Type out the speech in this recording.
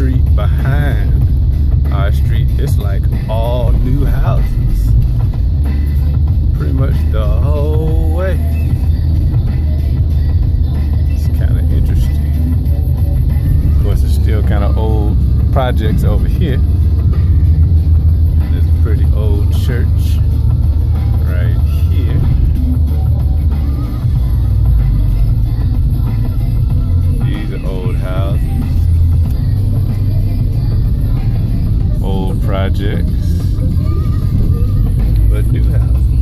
street behind our street, it's like all new houses. Pretty much the whole way. It's kind of interesting. Of course, it's still kind of old projects over here. Projects. But new houses.